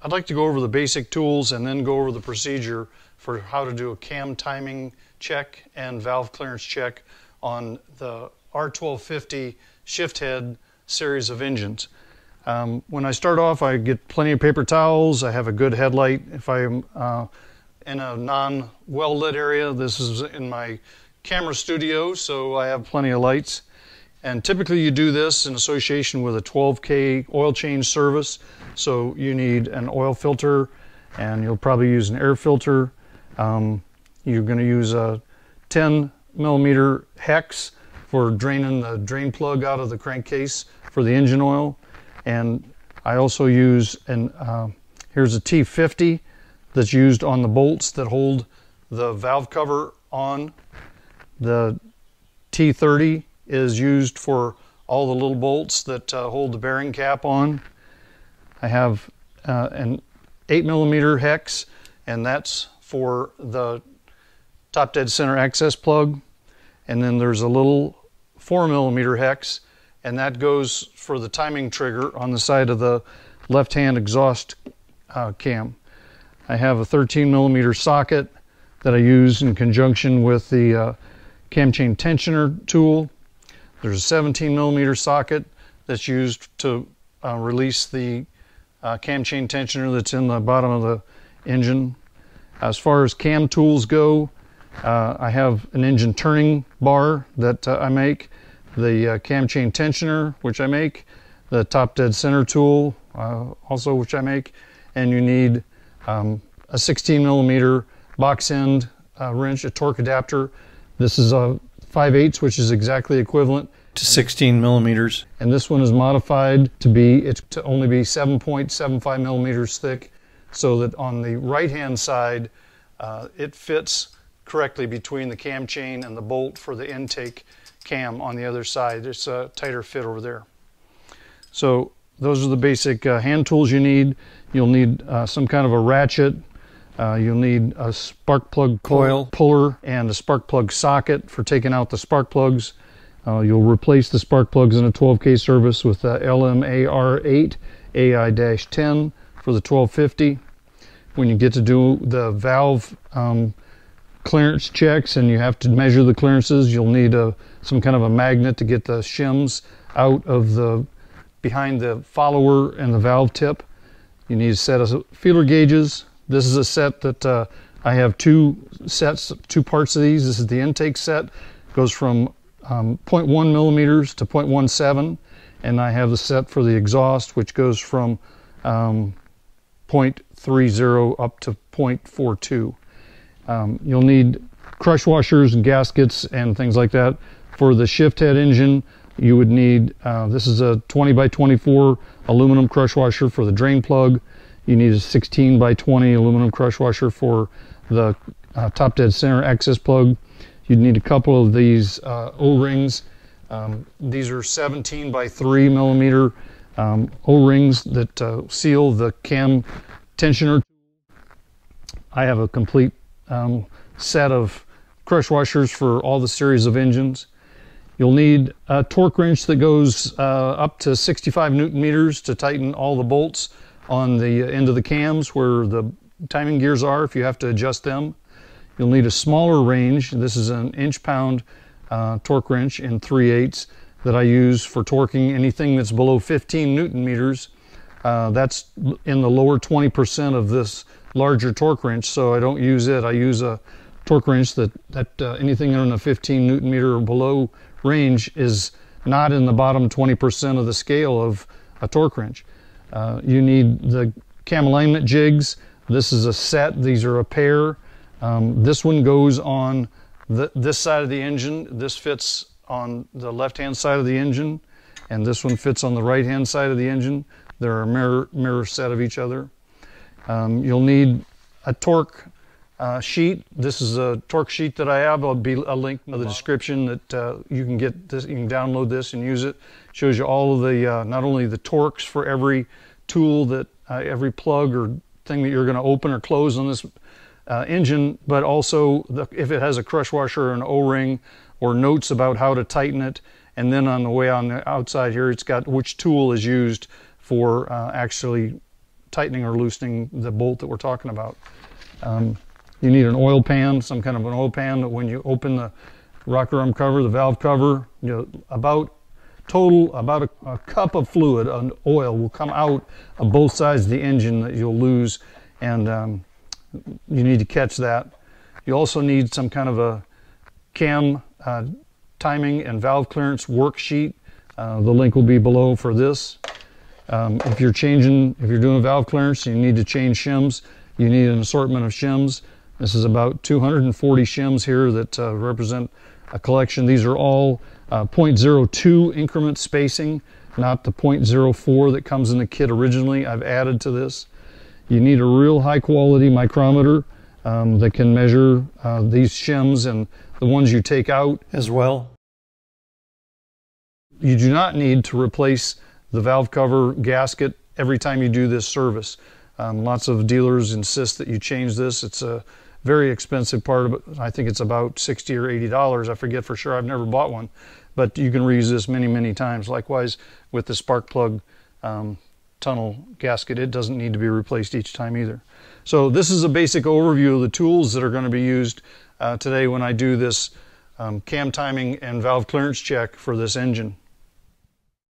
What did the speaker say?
I'd like to go over the basic tools and then go over the procedure for how to do a cam timing check and valve clearance check on the R1250 shift head series of engines. Um, when I start off, I get plenty of paper towels. I have a good headlight. If I'm uh, in a non well lit area, this is in my camera studio, so I have plenty of lights. And typically, you do this in association with a 12K oil change service. So, you need an oil filter and you'll probably use an air filter. Um, you're going to use a 10 millimeter hex for draining the drain plug out of the crankcase for the engine oil. And I also use an uh, here's a T50 that's used on the bolts that hold the valve cover on. The T30 is used for all the little bolts that uh, hold the bearing cap on. I have uh, an 8 millimeter hex, and that's for the top dead center access plug. And then there's a little 4 millimeter hex, and that goes for the timing trigger on the side of the left hand exhaust uh, cam. I have a 13 millimeter socket that I use in conjunction with the uh, cam chain tensioner tool. There's a 17 millimeter socket that's used to uh, release the uh, cam chain tensioner that's in the bottom of the engine. As far as cam tools go, uh, I have an engine turning bar that uh, I make, the uh, cam chain tensioner, which I make, the top dead center tool, uh, also which I make, and you need um, a 16 millimeter box end wrench, a torque adapter. This is a 5 8 which is exactly equivalent to 16 millimeters. And this one is modified to be it's to only be 7.75 millimeters thick, so that on the right hand side, uh, it fits correctly between the cam chain and the bolt for the intake cam on the other side. It's a tighter fit over there. So those are the basic uh, hand tools you need. You'll need uh, some kind of a ratchet. Uh, you'll need a spark plug coil puller and a spark plug socket for taking out the spark plugs. Uh, you'll replace the spark plugs in a 12K service with the LMAR8 AI-10 for the 1250. When you get to do the valve um, clearance checks and you have to measure the clearances, you'll need a, some kind of a magnet to get the shims out of the behind the follower and the valve tip. You need a set of feeler gauges. This is a set that uh, I have two sets, two parts of these. This is the intake set. It goes from um, 0.1 millimeters to 0.17, and I have the set for the exhaust, which goes from um, 0.30 up to 0.42. Um, you'll need crush washers and gaskets and things like that. For the shift head engine, you would need, uh, this is a 20 by 24 aluminum crush washer for the drain plug. You need a 16 by 20 aluminum crush washer for the uh, top dead center access plug. You'd need a couple of these uh, O-rings. Um, these are 17 by 3 millimeter um, O-rings that uh, seal the cam tensioner. I have a complete um, set of crush washers for all the series of engines. You'll need a torque wrench that goes uh, up to 65 newton meters to tighten all the bolts on the end of the cams where the timing gears are if you have to adjust them. You'll need a smaller range. This is an inch pound uh, torque wrench in 3 eighths that I use for torquing anything that's below 15 newton meters. Uh, that's in the lower 20% of this larger torque wrench, so I don't use it. I use a torque wrench that, that uh, anything in a 15 newton meter or below range is not in the bottom 20% of the scale of a torque wrench. Uh, you need the cam alignment jigs. This is a set, these are a pair. Um, this one goes on the, this side of the engine. This fits on the left-hand side of the engine, and this one fits on the right-hand side of the engine. They're a mirror, mirror set of each other. Um, you'll need a torque uh, sheet. This is a torque sheet that I have. I'll be a link in the description that uh, you can get this. You can download this and use it. Shows you all of the uh, not only the torques for every tool that uh, every plug or thing that you're going to open or close on this uh, engine, but also the, if it has a crush washer or an O-ring or notes about how to tighten it. And then on the way on the outside here, it's got which tool is used for uh, actually tightening or loosening the bolt that we're talking about. Um, you need an oil pan, some kind of an oil pan that when you open the rocker arm cover, the valve cover, you know, about total, about a, a cup of fluid, an oil will come out of both sides of the engine that you'll lose and um, you need to catch that. You also need some kind of a cam uh, timing and valve clearance worksheet. Uh, the link will be below for this. Um, if you're changing, if you're doing valve clearance, you need to change shims. You need an assortment of shims. This is about 240 shims here that uh, represent a collection. These are all uh, 0.02 increment spacing, not the 0.04 that comes in the kit originally. I've added to this. You need a real high quality micrometer um, that can measure uh, these shims and the ones you take out. as well. You do not need to replace the valve cover gasket every time you do this service. Um, lots of dealers insist that you change this. It's a very expensive part of it. I think it's about 60 or 80 dollars. I forget for sure. I've never bought one, but you can reuse this many, many times. Likewise with the spark plug um, tunnel gasket, it doesn't need to be replaced each time either. So this is a basic overview of the tools that are going to be used uh, today when I do this um, cam timing and valve clearance check for this engine.